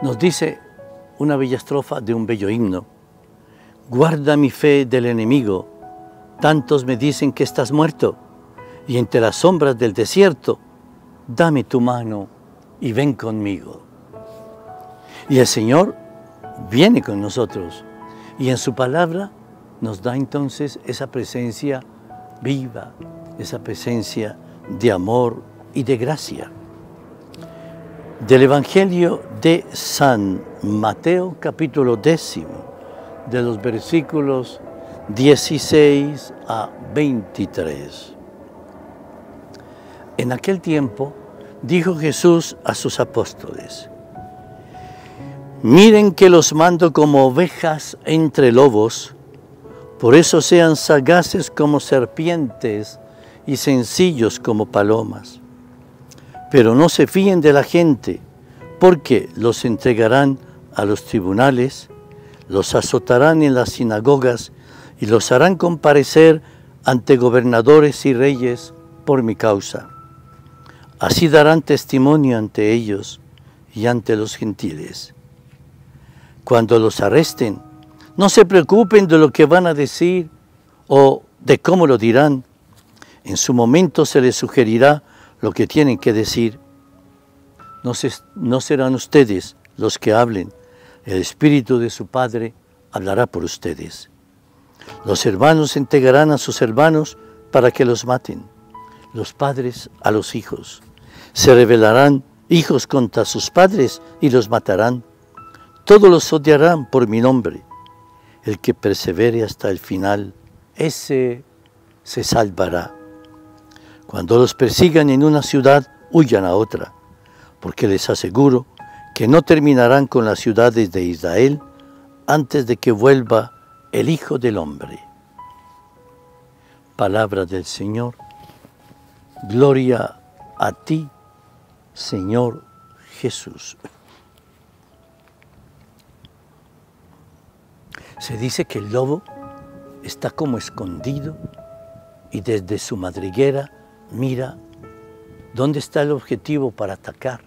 Nos dice una bella estrofa de un bello himno. Guarda mi fe del enemigo, tantos me dicen que estás muerto, y entre las sombras del desierto, dame tu mano y ven conmigo. Y el Señor viene con nosotros, y en su palabra nos da entonces esa presencia viva, esa presencia de amor y de gracia. Del Evangelio de San Mateo capítulo décimo, de los versículos 16 a 23. En aquel tiempo dijo Jesús a sus apóstoles, Miren que los mando como ovejas entre lobos, por eso sean sagaces como serpientes y sencillos como palomas. Pero no se fíen de la gente, porque los entregarán a los tribunales, los azotarán en las sinagogas y los harán comparecer ante gobernadores y reyes por mi causa. Así darán testimonio ante ellos y ante los gentiles. Cuando los arresten, no se preocupen de lo que van a decir o de cómo lo dirán. En su momento se les sugerirá lo que tienen que decir. No, serán ustedes los que hablen, el Espíritu de su Padre hablará por ustedes. Los hermanos entregarán a sus hermanos para que los maten, los padres a los hijos. Se rebelarán hijos contra sus padres y los matarán. Todos los odiarán por mi nombre el que persevere hasta el final, ese se salvará. Cuando los persigan en una ciudad, huyan a otra, porque les aseguro que no terminarán con las ciudades de Israel antes de que vuelva el Hijo del Hombre. Palabra del Señor. Gloria a ti, Señor Jesús. Se dice que el lobo está como escondido y desde su madriguera mira dónde está el objetivo para atacar.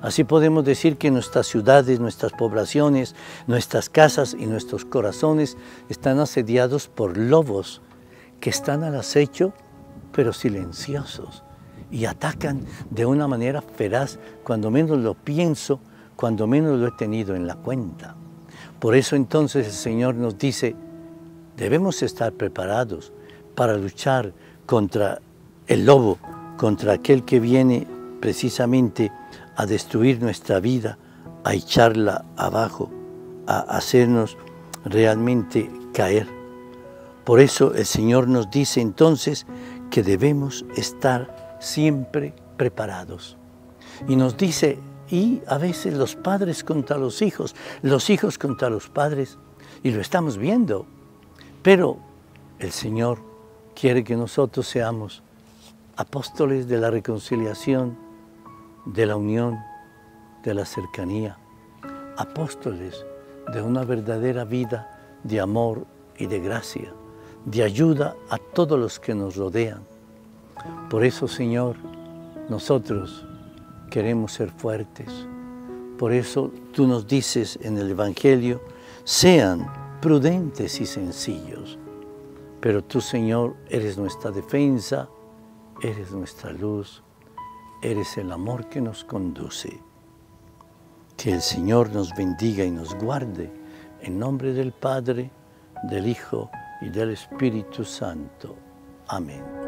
Así podemos decir que nuestras ciudades, nuestras poblaciones, nuestras casas y nuestros corazones están asediados por lobos que están al acecho, pero silenciosos, y atacan de una manera feraz, cuando menos lo pienso, cuando menos lo he tenido en la cuenta. Por eso entonces el Señor nos dice, debemos estar preparados para luchar contra el lobo, contra aquel que viene precisamente a destruir nuestra vida, a echarla abajo, a hacernos realmente caer. Por eso el Señor nos dice entonces que debemos estar siempre preparados. Y nos dice y a veces los padres contra los hijos, los hijos contra los padres, y lo estamos viendo. Pero el Señor quiere que nosotros seamos apóstoles de la reconciliación, de la unión, de la cercanía, apóstoles de una verdadera vida de amor y de gracia, de ayuda a todos los que nos rodean. Por eso, Señor, nosotros queremos ser fuertes. Por eso tú nos dices en el Evangelio, sean prudentes y sencillos. Pero tú, Señor, eres nuestra defensa, eres nuestra luz, eres el amor que nos conduce. Que el Señor nos bendiga y nos guarde en nombre del Padre, del Hijo y del Espíritu Santo. Amén.